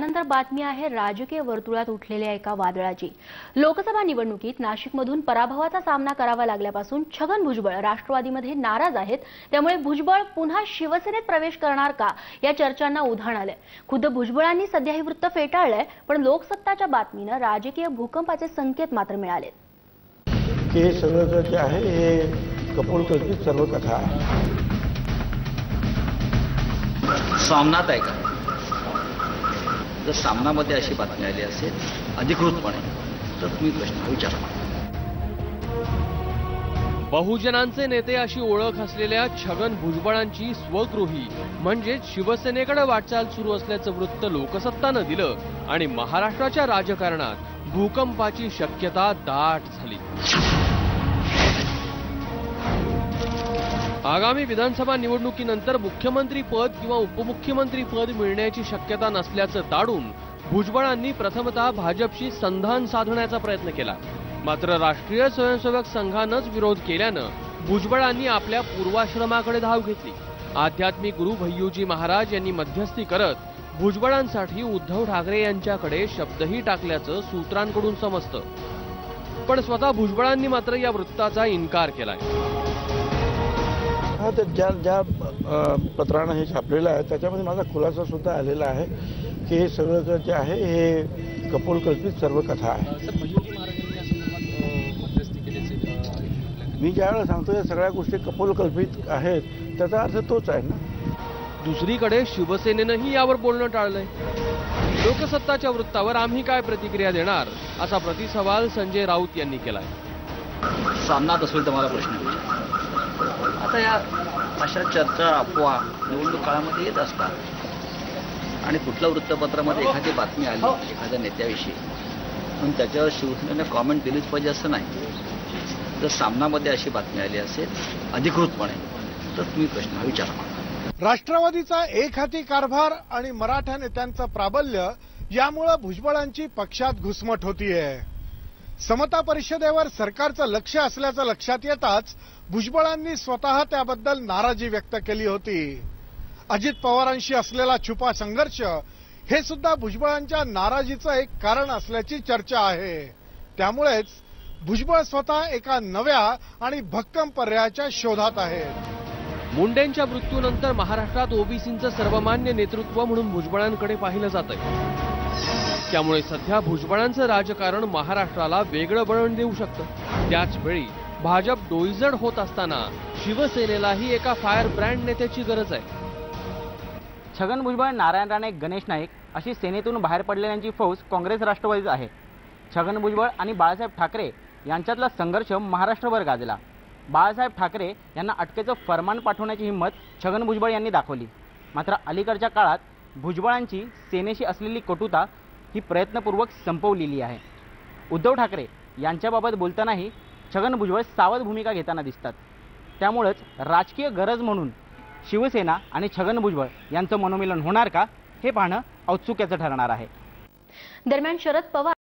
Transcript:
नंतर बातमी आहे राजकीय वर्तुळात उठलेल्या एका वादळाची. लोकसभा निवडणुकीत नाशिकमधून पराभवाचा सामना करावा लागल्यापासून छगन भुजबळ राष्ट्रवादीमध्ये नाराज आहेत. त्यामुळे भुजबळ पुन्हा शिवसेनेत प्रवेश करणार का? या चर्चांना उधाण आलंय. खुद्द भुजबळांनी सध्या हे वृत्त फेटाळलंय पण लोकसत्ताच्या बातमीनं राजकीय भूकंपाचे संकेत मात्र मिळाले की हे सगळं जे आहे हे कपोल कल्पित सर्व कथा आहे. सामनात आहे का? जर सामनामध्ये अशी बातमी आली असेल अधिकृतपणे तर तुम्ही प्रश्न विचारा. बहुजनांचे नेते अशी ओळख असलेल्या छगन भुजबळांची स्वगृही म्हणजेच शिवसेनेकडे वाटचाल सुरू असल्याचं वृत्त लोकसत्तानं दिलं आणि महाराष्ट्राच्या राजकारणात भूकंपाची शक्यता दाट झाली. आगामी विधानसभा निवडणुकीनंतर मुख्यमंत्री पद किंवा उपमुख्यमंत्री पद मिळण्याची शक्यता नसल्याचं ताडून भुजबळांनी प्रथमतः भाजपशी संधान साधण्याचा प्रयत्न केला. मात्र राष्ट्रीय स्वयंसेवक संघानंच विरोध केल्यानं भुजबळांनी आपल्या पूर्वाश्रमाकडे धाव घेतली. आध्यात्मिक गुरु भय्यूजी महाराज यांनी मध्यस्थी करत भुजबळांसाठी उद्धव ठाकरे यांच्याकडे शब्दही टाकल्याचं सूत्रांकडून समजतं. पण स्वतः भुजबळांनी मात्र या वृत्ताचा इन्कार केलाय. हा तर ज्या ज्या पत्रानं हे छापलेलं आहे त्याच्यामध्ये माझा खुलासा सुद्धा आलेला आहे की हे सगळं जे आहे हे कपोल कल्पित सर्व कथा आहे मी ज्यावेळेला सांगतो या सगळ्या गोष्टी कपोल कल्पित आहेत त्याचा अर्थ तोच आहे ना. दुसरीकडे शिवसेनेनंही यावर बोलणं टाळलंय. लोकसत्ताच्या वृत्तावर आम्ही काय प्रतिक्रिया देणार असा प्रतिसवाल संजय राऊत यांनी केलाय. सामनात असेल तर मला प्रश्न आता या अशा चर्चा अफवा निवडणूक काळामध्ये येत असतात. आणि कुठल्या वृत्तपत्रामध्ये एखादी बातमी आली एखाद्या नेत्याविषयी. पण त्याच्यावर शिवसेनेनं कॉमेंट दिलीच पाहिजे असं नाही. जर सामनामध्ये अशी बातमी आली असेल अधिकृतपणे तर तुम्ही प्रश्न विचारा. राष्ट्रवादीचा एक हाती कारभार आणि मराठा नेत्यांचं प्राबल्य यामुळं भुजबळांची पक्षात घुसमट होतीये. समता परिषदेवर सरकारचं लक्ष असल्याचं लक्षात येताच भुजबळांनी स्वतः त्याबद्दल नाराजी व्यक्त केली होती. अजित पवारांशी असलेला छुपा संघर्ष हे सुद्धा भुजबळांच्या नाराजीचं एक कारण असल्याची चर्चा आहे. त्यामुळेच भुजबळ स्वतः एका नव्या आणि भक्कम पर्यायाच्या शोधात आहेत मुंडेंच्या मृत्यूनंतर महाराष्ट्रात ओबीसींचं सर्वमान्य नेतृत्व म्हणून भुजबळांकडे पाहिलं जात आहे त्यामुळे सध्या भुजबळांचं राजकारण महाराष्ट्राला वेगळं बळण देऊ शकतं. त्याचवेळी भाजप डोईजड होत असताना शिवसेनेलाही एका फायर ब्रँड नेत्याची गरज आहे. छगन भुजबळ नारायण राणे गणेश नाईक अशी सेनेतून बाहेर पडलेल्यांची फौज काँग्रेस राष्ट्रवादीत आहे. छगन भुजबळ आणि बाळासाहेब ठाकरे यांच्यातला संघर्ष महाराष्ट्रभर गाजला. बाळासाहेब ठाकरे यांना अटकेचं फरमान पाठवण्याची हिंमत छगन भुजबळ यांनी दाखवली. मात्र अलीकडच्या काळात भुजबळांची सेनेशी असलेली कटुता ही प्रयत्नपूर्वक संपवलेली आहे. उद्धव ठाकरे यांच्याबाबत बोलतानाही छगन भुजबळ सावध भूमिका घेताना दिसतात. त्यामुळंच राजकीय गरज म्हणून शिवसेना आणि छगन भुजबळ यांचं मनोमिलन होणार का हे पाहणं औत्सुक्याचं ठरणार आहे. दरम्यान शरद पवार